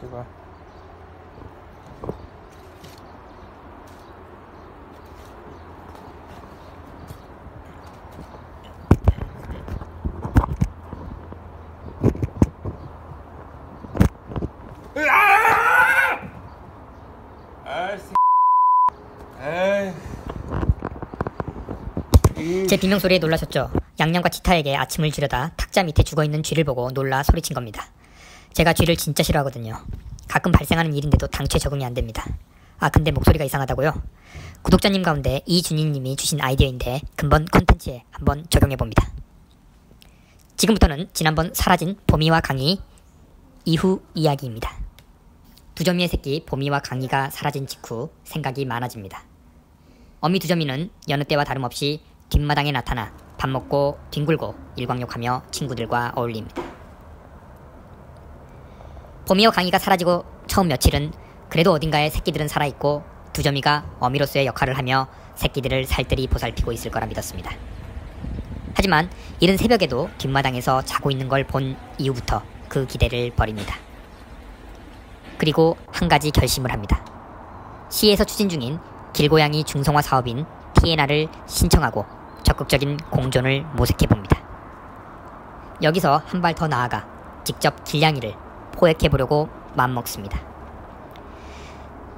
제발. 제 비명 소리에 놀라셨죠? 양양과 치타에게 아침을 주려다 탁자 밑에 죽어있는 쥐를 보고 놀라 소리친 겁니다. 제가 쥐를 진짜 싫어하거든요. 가끔 발생하는 일인데도 당최 적응이 안 됩니다. 아 근데 목소리가 이상하다고요? 구독자님 가운데 이준희님이 주신 아이디어인데 근본 컨텐츠에 한번 적용해봅니다. 지금부터는 지난번 사라진 보미와 강희 이후 이야기입니다. 두점이의 새끼 보미와 강희가 사라진 직후 생각이 많아집니다. 어미 두점이는 여느 때와 다름없이 뒷마당에 나타나 밥 먹고 뒹굴고 일광욕하며 친구들과 어울립니다. 보미와 강희가 사라지고 처음 며칠은 그래도 어딘가에 새끼들은 살아있고 두점이가 어미로서의 역할을 하며 새끼들을 살뜰히 보살피고 있을 거라 믿었습니다. 하지만 이른 새벽에도 뒷마당에서 자고 있는 걸 본 이후부터 그 기대를 버립니다. 그리고 한 가지 결심을 합니다. 시에서 추진 중인 길고양이 중성화 사업인 TNR을 신청하고 적극적인 공존을 모색해 봅니다. 여기서 한 발 더 나아가 직접 길냥이를 포획해 보려고 마음먹습니다.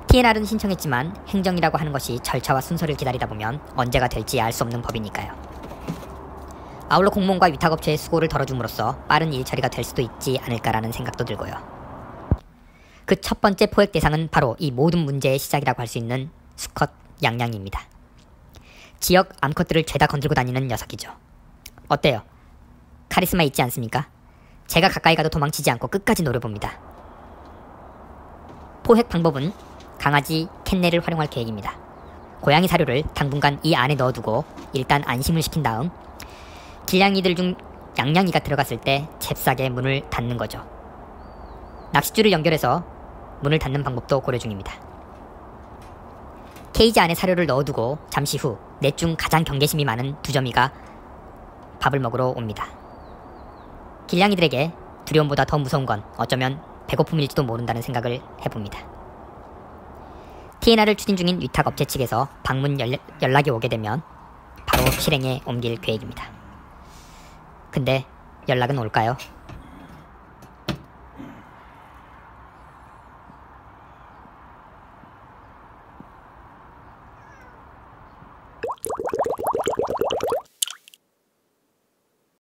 TNR은 신청했지만 행정이라고 하는 것이 절차와 순서를 기다리다 보면 언제가 될지 알 수 없는 법이니까요. 아울러 공무원과 위탁업체의 수고를 덜어줌으로써 빠른 일처리가 될 수도 있지 않을까라는 생각도 들고요. 그 첫 번째 포획 대상은 바로 이 모든 문제의 시작이라고 할 수 있는 수컷 양양입니다. 지역 암컷들을 죄다 건들고 다니는 녀석이죠. 어때요? 카리스마 있지 않습니까? 제가 가까이 가도 도망치지 않고 끝까지 노려봅니다. 포획 방법은 강아지 캔넬을 활용할 계획입니다. 고양이 사료를 당분간 이 안에 넣어두고 일단 안심을 시킨 다음 길냥이들 중 양냥이가 들어갔을 때 잽싸게 문을 닫는 거죠. 낚싯줄을 연결해서 문을 닫는 방법도 고려 중입니다. 케이지 안에 사료를 넣어두고 잠시 후 넷 중 가장 경계심이 많은 두점이가 밥을 먹으러 옵니다. 길냥이들에게 두려움보다 더 무서운 건 어쩌면 배고픔일지도 모른다는 생각을 해봅니다. TNR을 추진 중인 위탁 업체 측에서 방문 연, 연락이 오게 되면 바로 실행에 옮길 계획입니다. 근데 연락은 올까요?